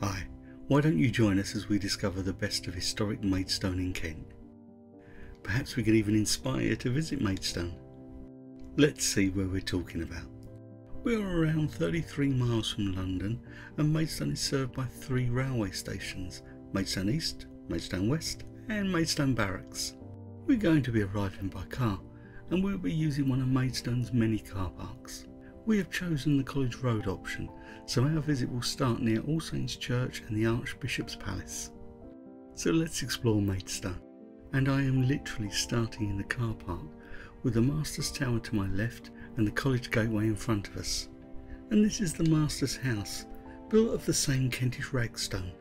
Hi, why don't you join us as we discover the best of historic Maidstone in Kent? Perhaps we can even inspire you to visit Maidstone. Let's see where we're talking about. We are around 33 miles from London and Maidstone is served by three railway stations, Maidstone East, Maidstone West and Maidstone Barracks. We're going to be arriving by car and we'll be using one of Maidstone's many car parks. We have chosen the College Road option, so our visit will start near All Saints Church and the Archbishop's Palace. So let's explore Maidstone. And I am literally starting in the car park with the Master's Tower to my left and the College Gateway in front of us. And this is the Master's House, built of the same Kentish ragstone.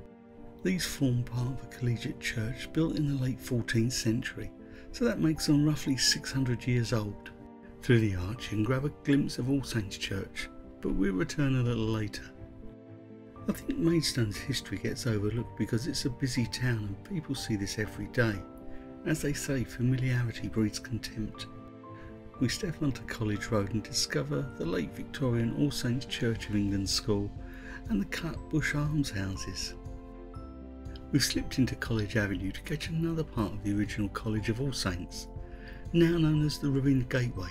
These form part of a collegiate church built in the late 14th century, so that makes them roughly 600 years old through the arch and grab a glimpse of All Saints Church, but we'll return a little later. I think Maidstone's history gets overlooked because it's a busy town and people see this every day. As they say, familiarity breeds contempt. We step onto College Road and discover the late Victorian All Saints Church of England School and the Cut Bush Almshouses. We've slipped into College Avenue to catch another part of the original College of All Saints, now known as the Ruined Gateway.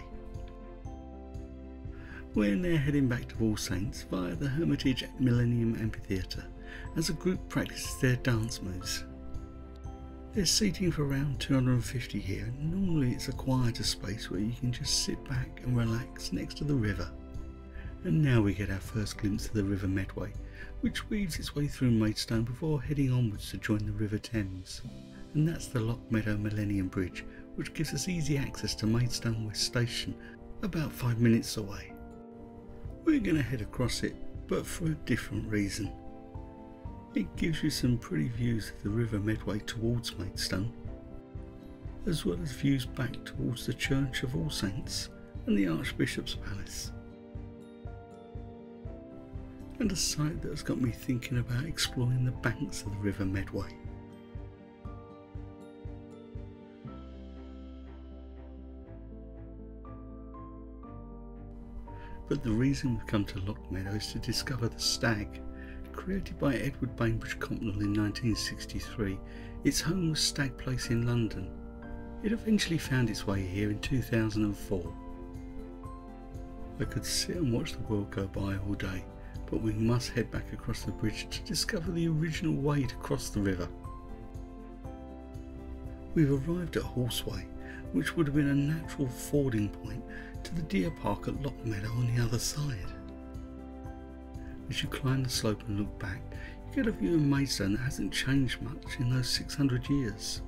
We're now heading back to All Saints via the Hermitage Millennium Amphitheatre as a group practices their dance moves. There's seating for around 250 here and normally it's a quieter space where you can just sit back and relax next to the river. And now we get our first glimpse of the River Medway which weaves its way through Maidstone before heading onwards to join the River Thames. And that's the Lock Meadow Millennium Bridge which gives us easy access to Maidstone West Station about 5 minutes away. We're going to head across it, but for a different reason. It gives you some pretty views of the River Medway towards Maidstone, as well as views back towards the Church of All Saints and the Archbishop's Palace. And a sight that has got me thinking about exploring the banks of the River Medway. But the reason we've come to Lockmeadow is to discover the stag. Created by Edward Bainbridge Copnall in 1963, its home was Stag Place in London. It eventually found its way here in 2004. I could sit and watch the world go by all day, but we must head back across the bridge to discover the original way to cross the river. We've arrived at Horseway, which would have been a natural fording point to the deer park at Lockmeadow on the other side. As you climb the slope and look back, you get a view of Maidstone that hasn't changed much in those 600 years.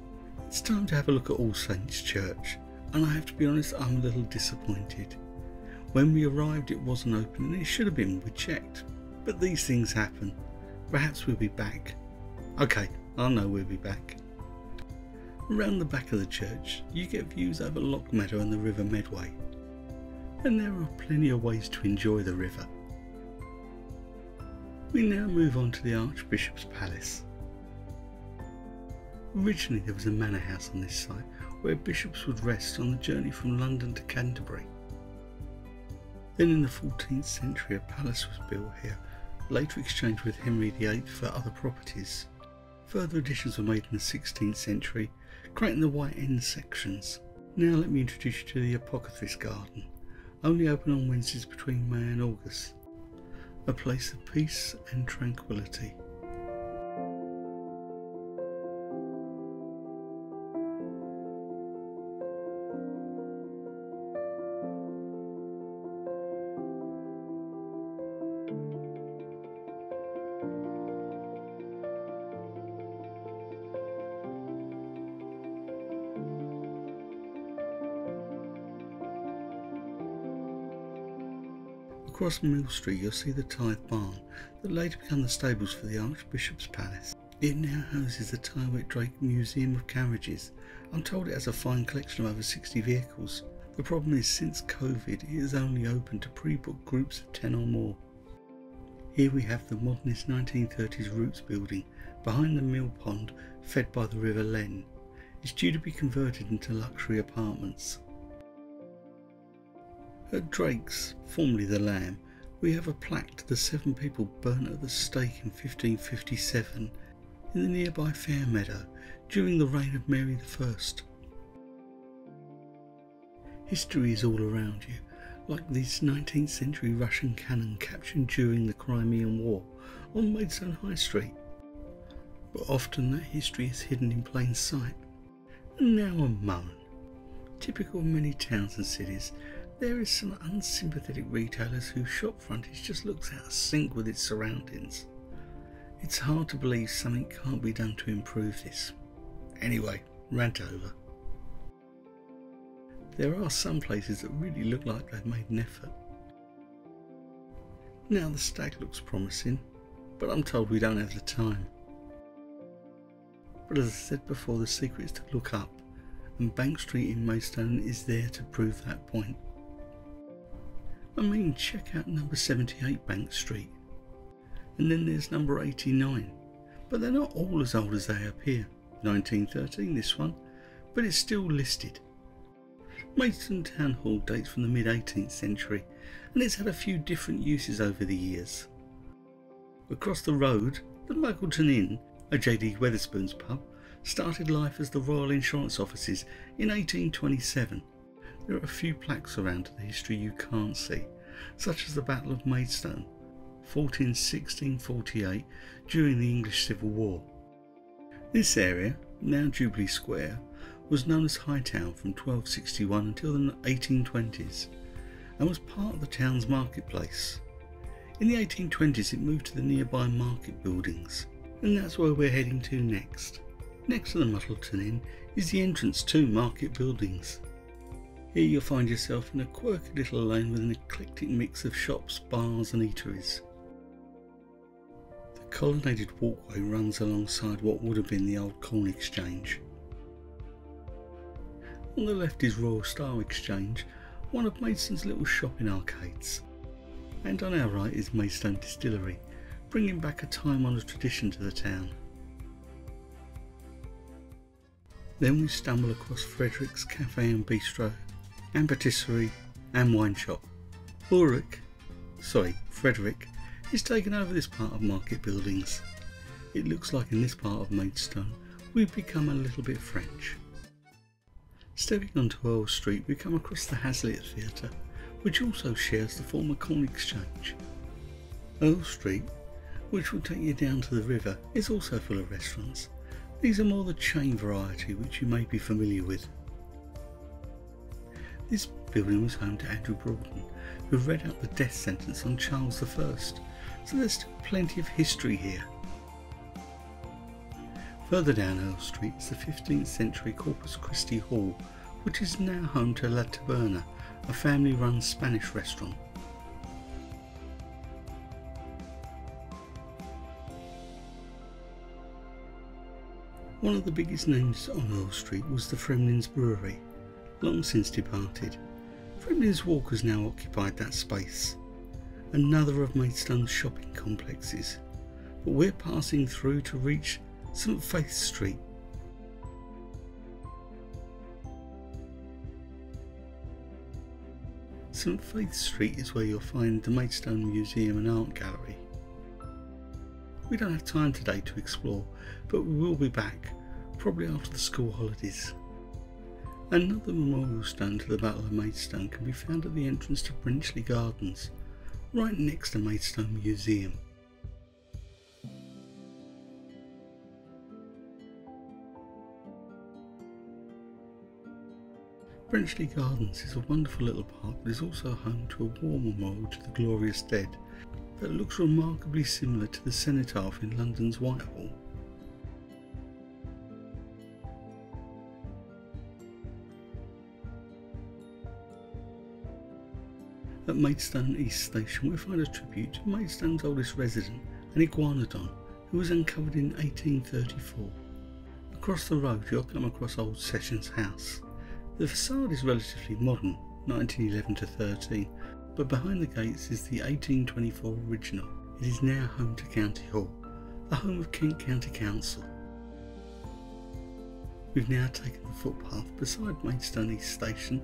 It's time to have a look at All Saints Church, and I have to be honest, I'm a little disappointed. When we arrived, it wasn't open, and it should have been, we checked. But these things happen. Perhaps we'll be back. Okay, I know we'll be back. Around the back of the church, you get views over Lockmeadow and the River Medway and there are plenty of ways to enjoy the river. We now move on to the Archbishop's Palace. Originally there was a manor house on this site where bishops would rest on the journey from London to Canterbury. Then in the 14th century a palace was built here, later exchanged with Henry VIII for other properties. Further additions were made in the 16th century, creating the White End sections. Now let me introduce you to the Apothecary's Garden only open on Wednesdays between May and August. A place of peace and tranquility. Across Mill Street you'll see the Tithe Barn that later became the stables for the Archbishop's Palace. It now houses the Tyrwhitt Drake Museum of Carriages. I'm told it has a fine collection of over 60 vehicles. The problem is since COVID it is only open to pre-booked groups of 10 or more. Here we have the modernist 1930s Rootes building behind the mill pond fed by the River Len. It's due to be converted into luxury apartments. At Drake's, formerly the Lamb, we have a plaque to the seven people burnt at the stake in 1557 in the nearby Fairmeadow during the reign of Mary I. History is all around you, like this 19th century Russian cannon captured during the Crimean War on Maidstone High Street. But often that history is hidden in plain sight. And now a moan. Typical of many towns and cities, there is some unsympathetic retailers whose shop frontage just looks out of sync with its surroundings. It's hard to believe something can't be done to improve this. Anyway, rant over. There are some places that really look like they've made an effort. Now the stag looks promising, but I'm told we don't have the time. But as I said before, the secret is to look up, and Bank Street in Maidstone is there to prove that point. I mean, check out number 78 Bank Street, and then there's number 89, but they're not all as old as they appear. 1913 this one, but it's still listed. Maidstone Town Hall dates from the mid 18th century and it's had a few different uses over the years. Across the road, the Muggleton Inn, a J.D. Wetherspoon's pub, started life as the Royal Insurance Offices in 1827. There are a few plaques around the history you can't see, such as the Battle of Maidstone, fought in 1648 during the English Civil War. This area, now Jubilee Square, was known as Hightown from 1261 until the 1820s and was part of the town's marketplace. In the 1820s it moved to the nearby market buildings and that's where we're heading to next. Next to the Muggleton Inn is the entrance to Market Buildings. Here you'll find yourself in a quirky little lane with an eclectic mix of shops, bars and eateries. The colonnaded walkway runs alongside what would have been the old Corn Exchange. On the left is Royal Star Exchange, one of Maidstone's little shopping arcades. And on our right is Maidstone Distillery, bringing back a time-honoured tradition to the town. Then we stumble across Frederick's Cafe and Bistro, and Patisserie and Wine Shop. Ulrich, sorry, Frederick, is taken over this part of Market Buildings. It looks like in this part of Maidstone we've become a little bit French. Stepping onto Earl Street, we come across the Hazlitt Theatre, which also shares the former Corn Exchange. Earl Street, which will take you down to the river, is also full of restaurants. These are more the chain variety, which you may be familiar with. This building was home to Andrew Broughton, who read out the death sentence on Charles I, so there's still plenty of history here. Further down Earl Street is the 15th century Corpus Christi Hall, which is now home to La Taberna, a family run Spanish restaurant. One of the biggest names on Earl Street was the Fremlin's Brewery, long since departed. Fremlin's Walk has now occupied that space, another of Maidstone's shopping complexes, but we're passing through to reach St Faith Street. St Faith Street is where you'll find the Maidstone Museum and Art Gallery. We don't have time today to explore, but we will be back, probably after the school holidays. Another memorial stone to the Battle of Maidstone can be found at the entrance to Brenchley Gardens, right next to Maidstone Museum. Brenchley Gardens is a wonderful little park that is also home to a war memorial to the glorious dead that looks remarkably similar to the cenotaph in London's Whitehall. At Maidstone East Station we find a tribute to Maidstone's oldest resident, an iguanodon, who was uncovered in 1834. Across the road you'll come across old Sessions House, the facade is relatively modern, 1911 to 13, but behind the gates is the 1824 original. It is now home to County Hall, the home of Kent County Council. We've now taken the footpath beside Maidstone East Station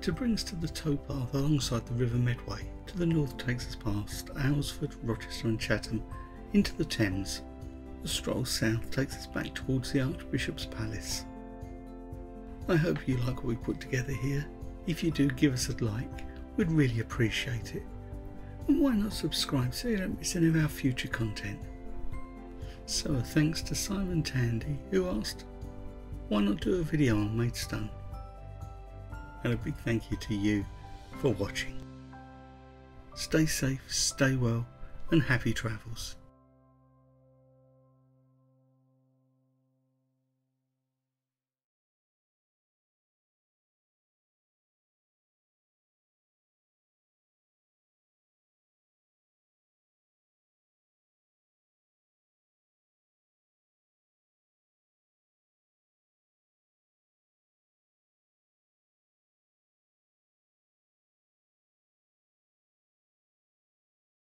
to bring us to the towpath alongside the River Medway. To the north takes us past Aylesford, Rochester and Chatham into the Thames. The stroll south takes us back towards the Archbishop's Palace. I hope you like what we put together here. If you do, give us a like. We'd really appreciate it. And why not subscribe so you don't miss any of our future content? So thanks to Simon Tandy who asked why not do a video on Maidstone? And a big thank you to you for watching. Stay safe, stay well, and happy travels.